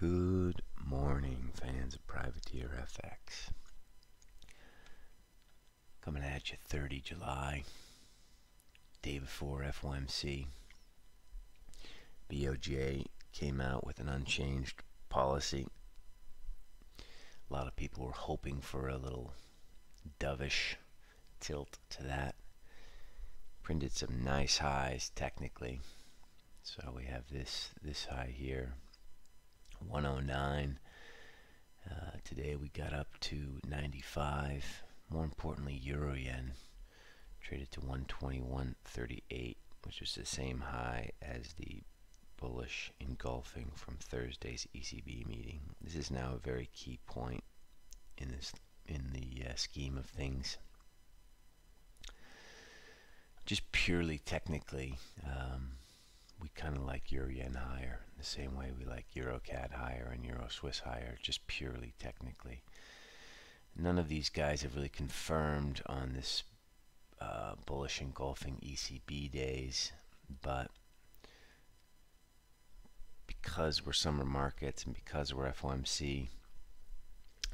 Good morning, fans of Privateer FX. Coming at you 30 July, day before FOMC. BOJ came out with an unchanged policy. A lot of people were hoping for a little dovish tilt to that. Printed some nice highs technically. So we have this this high here 109. Uh, today we got up to 95. More importantly, Euro Yen traded to 121.38, which was the same high as the bullish engulfing from Thursday's ECB meeting. This is now a very key point in this in the uh, scheme of things. Just purely technically, um, we kind of like Euro Yen higher, the same way we like Euro CAD higher and Euro Swiss higher, just purely technically. None of these guys have really confirmed on this uh, bullish engulfing ECB days, but because we're summer markets and because we're FOMC,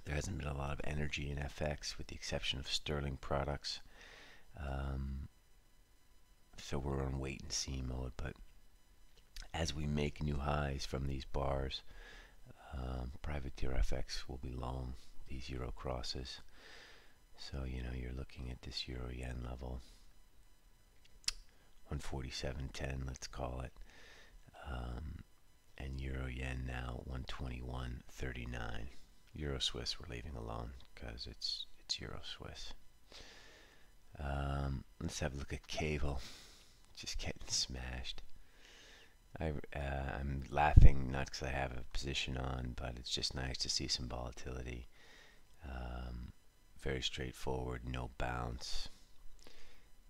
there hasn't been a lot of energy in FX with the exception of sterling products. Um, so we're on wait and see mode, but as we make new highs from these bars, um, Privateer FX will be long these euro crosses. So, you know, you're looking at this euro yen level, 147.10, let's call it. Um, and euro yen now 121.39. Euro Swiss we're leaving alone because it's it's Euro Swiss. Um, let's have a look at cable. Just getting smashed. I, uh, I'm laughing not because I have a position on, but it's just nice to see some volatility. Um, very straightforward, no bounce.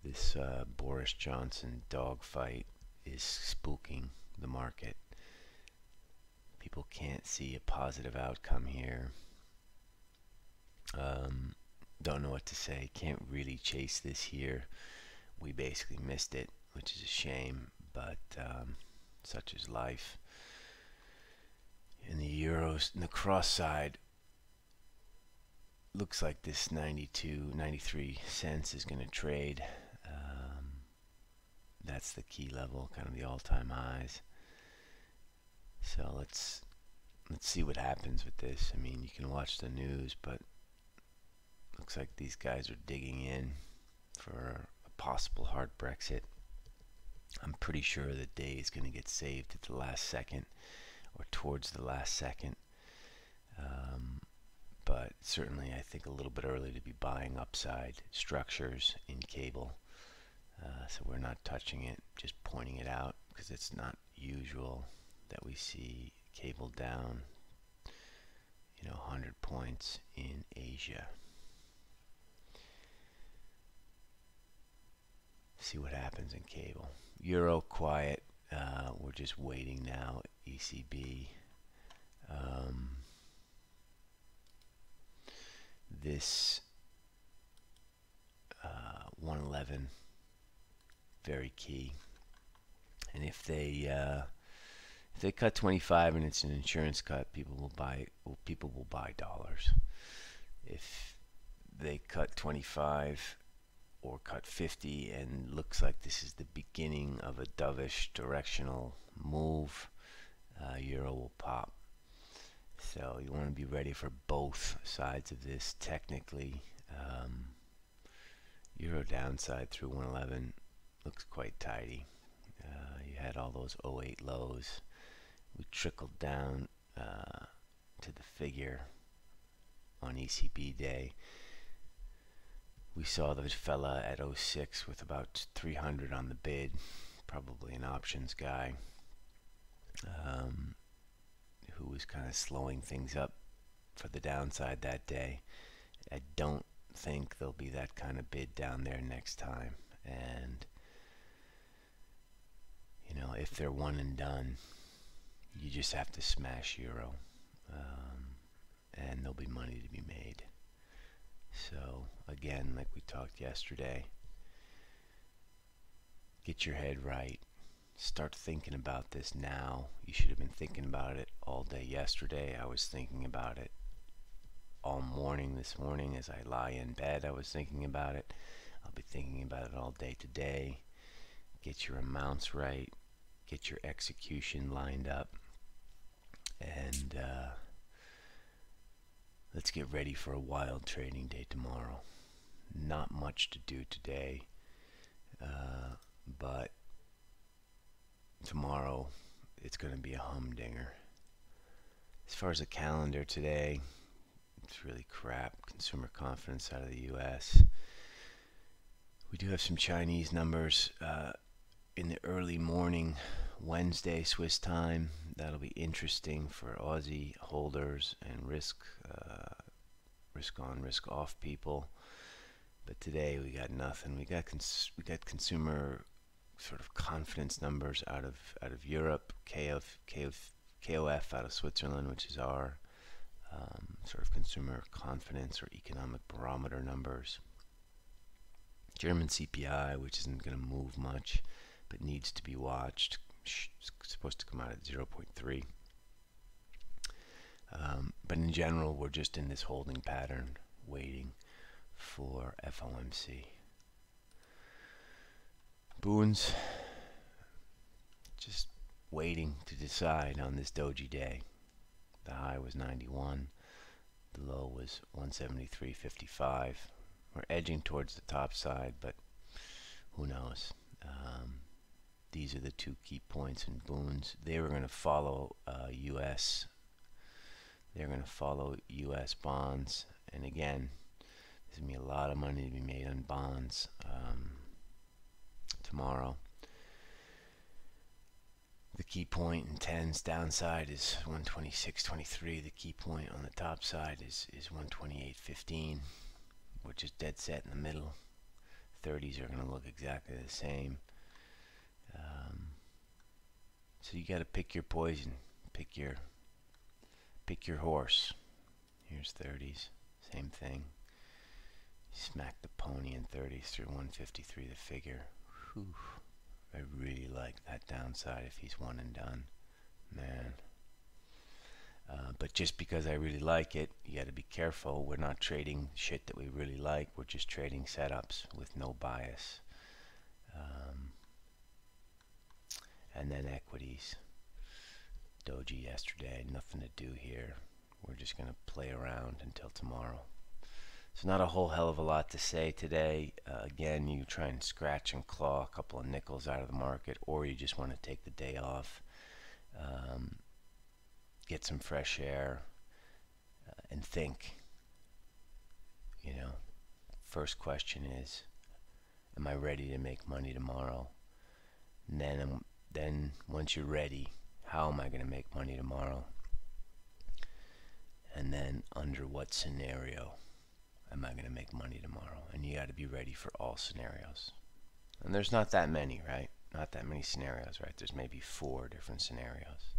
This uh, Boris Johnson dogfight is spooking the market. People can't see a positive outcome here. Um, don't know what to say. Can't really chase this here. We basically missed it, which is a shame, but um, such is life. In the euros, in the cross side, looks like this 92, 93 cents is going to trade. Um, that's the key level, kind of the all-time highs. So let's let's see what happens with this. I mean, you can watch the news, but looks like these guys are digging in for a possible hard Brexit. I'm pretty sure the day is going to get saved at the last second or towards the last second. Um, but certainly, I think a little bit early to be buying upside structures in cable. Uh, so we're not touching it, just pointing it out because it's not usual that we see cable down, you know, 100 points in Asia. See what happens in cable. Euro quiet. Uh, we're just waiting now. ECB. Um, this uh, 111 very key. And if they uh, if they cut 25 and it's an insurance cut, people will buy people will buy dollars. If they cut 25 or cut 50 and looks like this is the beginning of a dovish directional move. Uh, euro will pop. So you want to be ready for both sides of this technically. Um, euro downside through 111 looks quite tidy. Uh, you had all those 08 lows. We trickled down uh, to the figure on ECB day we saw the fella at 06 with about 300 on the bid, probably an options guy, um, who was kind of slowing things up for the downside that day. I don't think there'll be that kind of bid down there next time. And, you know, if they're one and done, you just have to smash Euro. Um, and there'll be money to be made. So, again, like we talked yesterday, get your head right. start thinking about this now. You should have been thinking about it all day yesterday. I was thinking about it all morning this morning as I lie in bed. I was thinking about it. I'll be thinking about it all day today. Get your amounts right, get your execution lined up, and uh, let's get ready for a wild trading day tomorrow. Not much to do today, uh, but tomorrow it's going to be a humdinger. As far as the calendar today, it's really crap. Consumer confidence out of the U.S. We do have some Chinese numbers uh, in the early morning, Wednesday Swiss time. That'll be interesting for Aussie holders and risk uh, risk on, risk off people. But today we got nothing. We got we got consumer sort of confidence numbers out of out of Europe, KF, KF, KOF out of Switzerland, which is our um, sort of consumer confidence or economic barometer numbers. German CPI, which isn't going to move much, but needs to be watched. Supposed to come out at 0.3. Um, but in general, we're just in this holding pattern, waiting for FOMC. Bunds, just waiting to decide on this doji day. The high was 91, the low was 173.55. We're edging towards the top side, but who knows? Um, these are the two key points in Bunds. They were going to follow uh, U.S. They're going to follow U.S. bonds, and again, there's going to be a lot of money to be made on bonds um, tomorrow. The key point in 10's downside is 126.23. The key point on the top side is, is 128.15, which is dead set in the middle. 30s are going to look exactly the same. Um, so you got to pick your poison, pick your pick your horse. Here's 30s, same thing. Smack the pony in 30s through 153 the figure. Whew. I really like that downside if he's one and done. Man. Uh, but just because I really like it, you got to be careful. We're not trading shit that we really like. We're just trading setups with no bias. Um, and then equities. Doji yesterday, nothing to do here. We're just going to play around until tomorrow. So not a whole hell of a lot to say today. Uh, again, you try and scratch and claw a couple of nickels out of the market, or you just want to take the day off, um, get some fresh air, uh, and think. You know, first question is, am I ready to make money tomorrow? And then, um, then once you're ready, how am I going to make money tomorrow? And then under what scenario? am I going to make money tomorrow? And you got to be ready for all scenarios. And there's not that many, right? Not that many scenarios, right? There's maybe four different scenarios.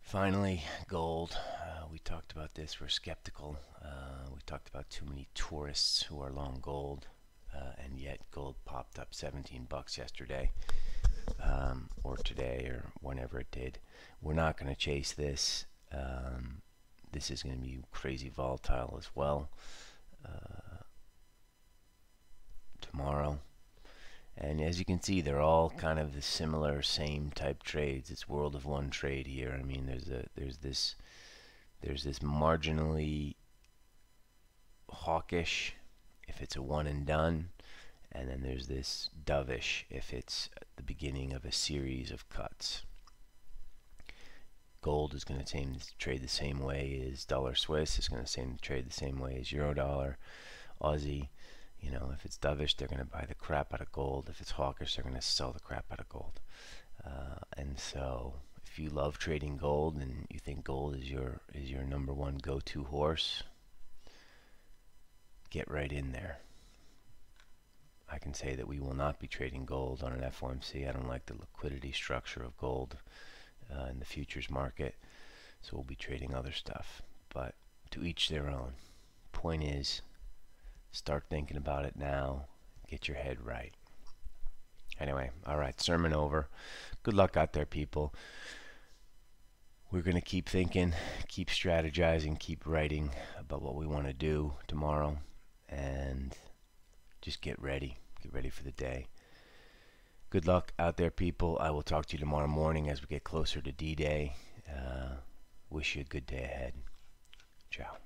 Finally, gold. Uh, we talked about this. We're skeptical. Uh, we talked about too many tourists who are long gold, uh, and yet gold popped up 17 bucks yesterday, um, or today, or whenever it did. We're not going to chase this. Um, this is going to be crazy volatile as well uh, tomorrow. And as you can see, they're all kind of the similar, same type trades. It's world of one trade here. I mean, there's a there's this there's this marginally hawkish if it's a one and done, and then there's this dovish if it's the beginning of a series of cuts gold is going to trade the same way as dollar Swiss. It's going to trade the same way as euro dollar, Aussie. You know, if it's dovish, they're going to buy the crap out of gold. If it's hawkish, they're going to sell the crap out of gold. Uh, and so, if you love trading gold and you think gold is your is your number one go-to horse, get right in there. I can say that we will not be trading gold on an FOMC. I don't like the liquidity structure of gold uh, in the futures market. So we'll be trading other stuff. But to each their own. Point is, start thinking about it now. Get your head right. Anyway, all right, sermon over. Good luck out there, people. We're going to keep thinking, keep strategizing, keep writing about what we want to do tomorrow, and just get ready. Get ready for the day. Good luck out there, people. I will talk to you tomorrow morning as we get closer to D Day. Uh, wish you a good day ahead. Ciao.